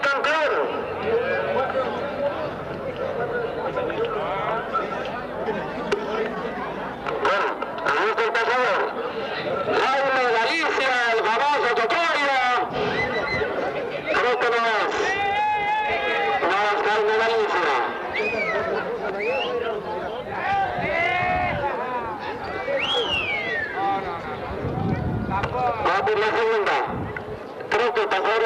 campeón. Bueno. Jaime Galicia, el famoso. Creo que Galicia. Va por la segunda. Creo que el pasador